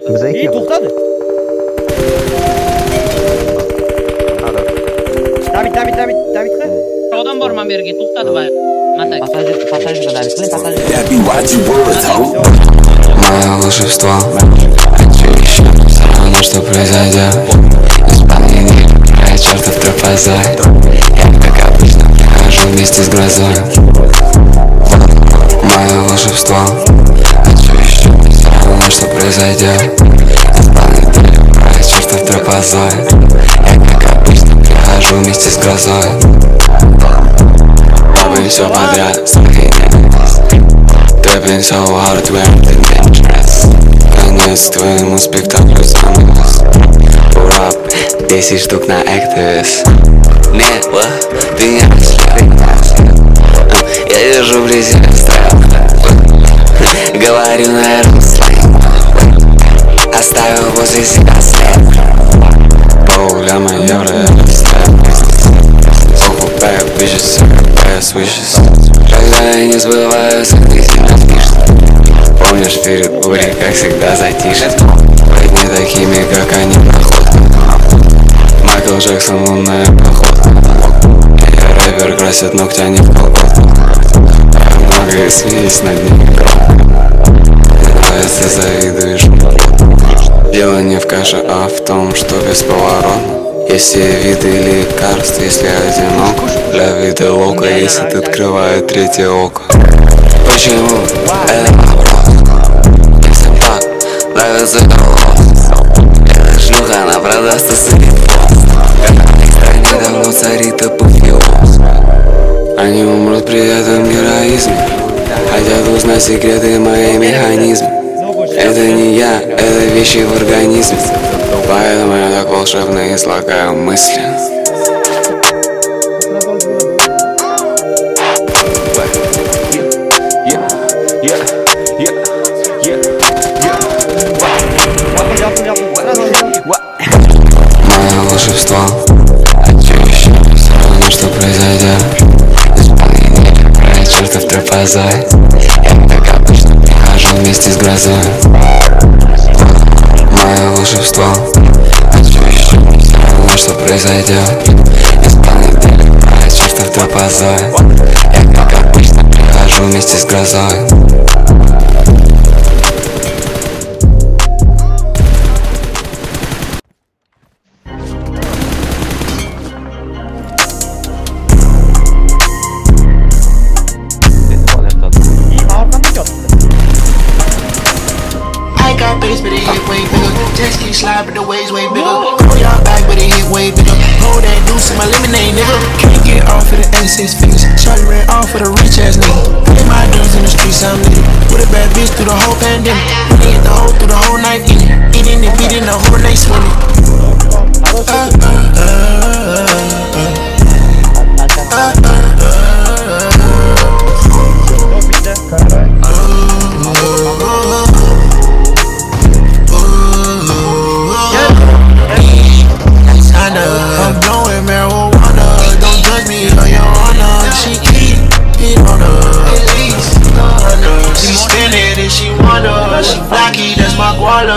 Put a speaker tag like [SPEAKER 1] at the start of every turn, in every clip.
[SPEAKER 1] Iki
[SPEAKER 2] to'xtadi David David David David qa
[SPEAKER 3] odam bor mana bu yerga to'xtadi va.
[SPEAKER 4] That be what you worth, ho.
[SPEAKER 5] Мое волшебство Хочу еще Все равно, что произойдет. Исполнение Края чертов тропозой Я, как обычно, прихожу вместе с грозой. Мое волшебство произойдет Исполнение Края чертов тропозой. Я, как обычно, прихожу вместе с грозой. Папа все подряд Страх и ненависть Trapping so hard to everything dangerous. Конец твоему спектаклю занавес Урап, 10 штук на Activist Не, ла, ты не Я вижу вблизи страх Говорю, наверное, сленг Оставил возле себя след Пауля майора, bad bitches, bad switches Когда я не сбываюсь, ты сильно спишь Помнишь перед бурей, как всегда затишье Быть не такими, как они, находка Майкл Джексон, лунная походка Я рэпер, красят ногти, а не в колготку Я много смеюсь над ними все виды лекарств, если одинок Для вида лока, если ты открывает третье око. Почему? Это вопрос Если так нравится голос Эта шлюха, она продастся сырит Недавно царит апофеоз. Они умрут при этом героизме. Хотят узнать секреты моей механизма. Это не я, это вещи в организме Поэтому я так волшебно излагаю мысли. Мое волшебство еще Все что произойдет Исполнение чертов тропозой Я, как обычно, прихожу вместе с грозой Волшебство Хочу еще Все равно, что произойдет Исполнение Края чертов тропозой Я, как обычно, прихожу вместе с грозой
[SPEAKER 6] Just slide, but the waves way bigger. Go y'all back, but it hit way bigger. Hold that deuce in my lemonade, nigga. Can't get off of the A6 figures. Charlie ran off with a rich ass nigga. Pay my dues in the streets, I'm lit. With a bad bitch through the whole pandemic. Guala.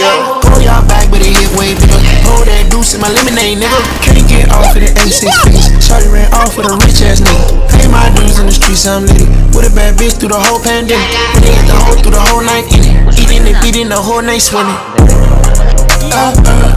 [SPEAKER 6] Yeah. Go y'all back, but it hit way bigger. Hold that deuce in my lemonade, nigga. Can't get off of the A6 figures. Shorty ran off with a rich ass nigga. Pay my dues in the streets, I'm litty. With a bad bitch through the whole pandemic. Hit the whole through the whole night, eating. Eating and beating the whole night swimming. Uh, uh,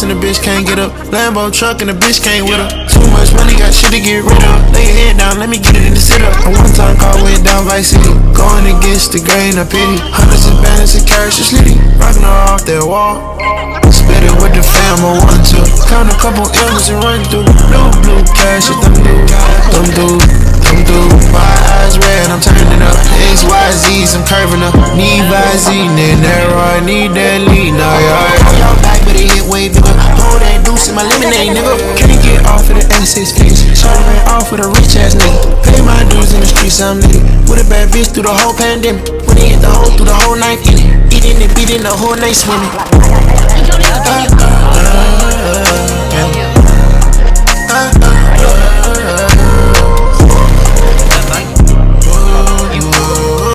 [SPEAKER 6] On and the bitch can't get up. Lambo truck and the bitch can't with her. Too much money, got shit to get rid of. Lay your head down, let me get it in the sit up. A one time car went down Vice City. Going against the grain of pity. Hundreds of bandits and carrots just litty. Rocking her off that wall. Spit it with the fam, I want to. Count a couple M's and run through. Blue, blue cash, them dudes. Them dudes, them dudes. My eyes red, I'm turning up. XYZs, I'm curving up. Need Visine, narrow, I need that lead. Now, yeah. My lemonade, nigga. Can't get off of the A6 figures. Shorty ran off with a rich ass nigga. Pay my dues in the streets, I'm lit. With a bad bitch through the whole pandemic. When they hit the whole through the whole night, eating. Eating and beating the whole night swimming. Uh, uh,